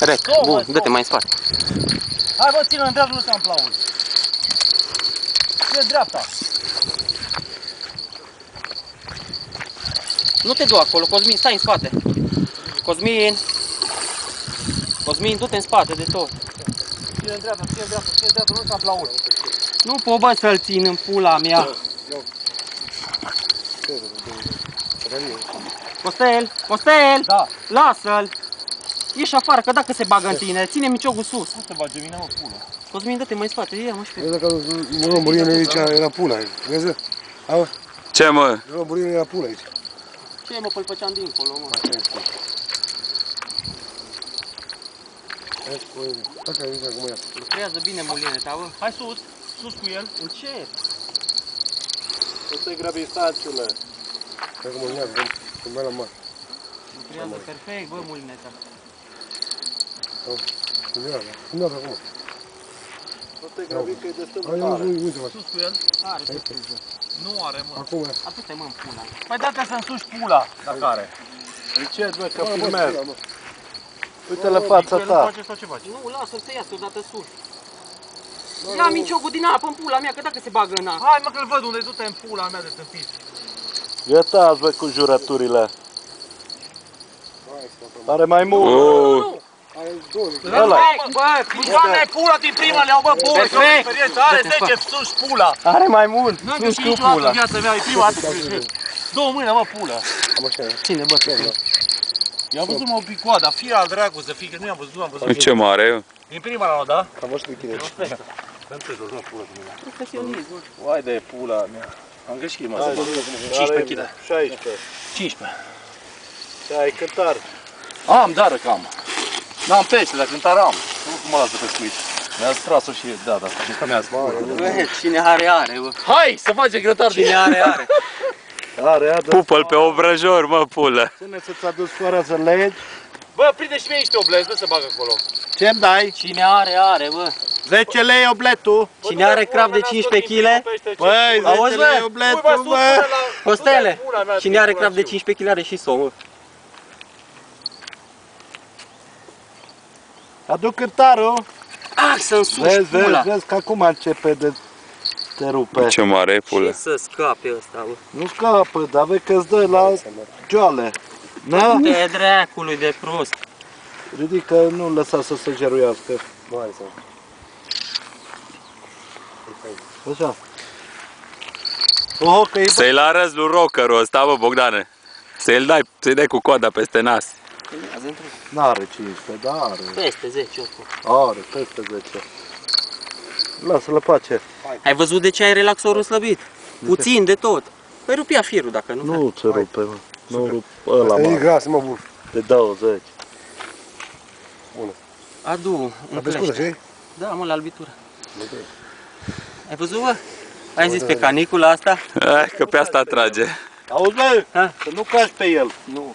Rec, Două, bun, două. dă-te mai în spate. Hai bă, ține în dreapta, nu ți-am plaul. Ce dreapta? Nu te du acolo, Cosmin, stai în spate. Cosmin! Cosmin, du-te în spate de tot. Ține în dreapta, ține în dreapta, ține în dreapta, nu ți-am plaul. Nu pot bă să-l țin în pula mea. Costel, Costel, Da. lasă-l. Ieși afară, că dacă se bagă în tine, ține miciogul sus. Nu te bage mine, mă, pulă. Cosmin, dă-te mai în spate, ia mă și pe. Vezi dacă nu lămurim aici, era pula aici. Vezi? Au, Ce mă? nu lămurim era pula aici. Ce mă, păi făceam dincolo, mă. Vezi, păi, Asta aici acum ia. Lucrează bine mulineta, bă. Hai sus, sus cu el. Încet. Nu te grăbi, stațiule. Hai cum ia, cum, cum mai la mare. Lucrează perfect, bă, mulineta. Cum ia, cum ia acum. Nu te grăbi că e destul Hai, uite, uite, uite, mă. Sus cu el. Are ce scuză. Nu are, mă. Acum ia. Adu-te, mă, în pula. Păi dă-te să-mi suși pula, dacă are. Încet, bă, că Bă, bă, filmez. pula, mă. Uite-le fața El ta. face sau ce face? Nu, lasă-l să iasă odată sus. Ia miciogul din apă în pula mea, că dacă se bagă în apă. Hai mă că-l văd unde du-te în pula mea de tâmpit. Gătați, bă, cu jurăturile. Hai, scapă, mă. Are mai mult. Oh, Hai, două. Ăla. Bă, Doamne, pula din prima le-au, bă, bun, că Perfect. experiență, are 10 sus pula. Are mai mult. N-am Nu găsit știu niciodată pula. în viața mea, e prima dată. Două mâini, mă, pulă. Am așa, ia. Ține, bă, Ia, ia. Eu am văzut mă un pic coada, fie al dracu să fie, că nu i-am văzut, nu am văzut. ce mare? Din prima la da? Am văzut de chinezi. profesionist, bă. Uai de pula mea. Am greșit, mă. 15 kg. 16. 15. Și ai cântar. Am, dar cam. N-am pește, dar cântar am. Nu cum mă las de pescuit. Mi-a tras-o și da, da, asta mi-a Bă, cine are, are, bă. Hai, să facem grătar de Cine are, are. Are, ia, dă Pupă-l pe obrăjor, mă, pulă. Ține să-ți aduci fără să legi. Bă, prinde și mie niște oblezi, nu se bagă acolo. Ce-mi dai? Cine are, are, bă. 10 lei obletul. Cine are crab de 15 kg? Băi, 10 Auzi, bă? lei obletul, bă. Costele, cine are crab de 15 kg are și somn, Aduc cântarul. Ah, să-mi suși Vezi, vezi, pula. vezi că acum începe de te rupe. Ce mare e Ce pulă. să scape ăsta, bă? Nu scapă, dar vezi că îți dă la joale. Na? Te dracului de prost. Ridică, nu lăsa să se jeruiască. Mare să. Așa. Oho, că e Să-i la arăți lui rockerul ăsta, bă, Bogdane. Să-i dai, să dai cu coada peste nas. N-are 15, dar are. Peste 10 oricum. Are, peste 10. Lasă-l pace. Ai văzut de ce ai relaxorul slăbit? Puțin de tot. Păi rupia firul dacă nu. Nu ți rupe, mă. Nu rup ăla, Asta e mă. gras, mă, bun. De 20. Adu, un La pescută, clește. știi? Da, mă, la albitură. Ai văzut, bă? Ai zis pe canicula asta? Hai, că pe asta trage. Auzi, bă, Ha? să nu cași pe el. Nu.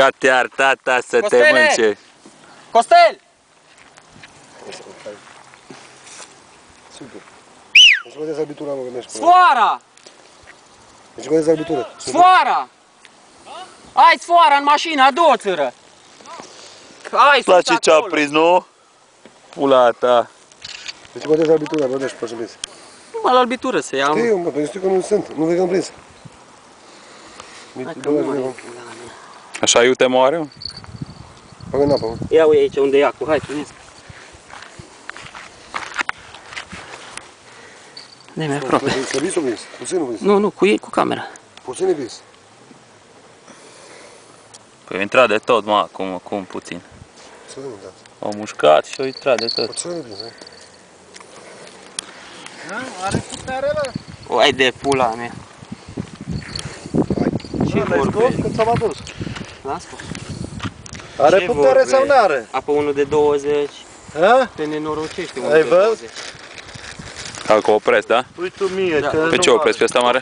Ca te-ar tata să te Costele! mânce. Costel! Super. Deci scoateți albitura, mă, gândești. Sfoara! Deci scoateți albitura. Sfoara! Ai sfoara în mașină, adu o țără! Ai Îți place sus ce a acolo. prins, nu? Pula ta. Deci scoateți albitura, mă, gândești, poți să vezi. Numai la albitură să iau. Știu, mă, pentru știu că nu sunt. Nu vei că am prins. Hai că Băgați nu undeva. Ai pula mea. Așa iute moare, mă? Bagă în apă, mă. Ia uite aici unde e acul, hai prins. De mai aproape. Să vis o prins. Puțin nu prins. Nu, nu, cu ei, cu camera. Puțin e prins. Păi a intrat de tot, mă, acum, acum puțin. Să vedem, da. Au mușcat și au intrat de tot. Puțin e prins, hai. Are putere, bă. Uai de pula mea. Ce L-ai scos vorbești? când s-am adus. Las, bă. Are Ce putere vorbești? sau n-are? Apă unul de 20. Ha? Te nenorocește unul Ai de văzut? 20. Dacă opresc, da? Pui tu mie, Da. că Pe nu ce opresc? Pe asta mare?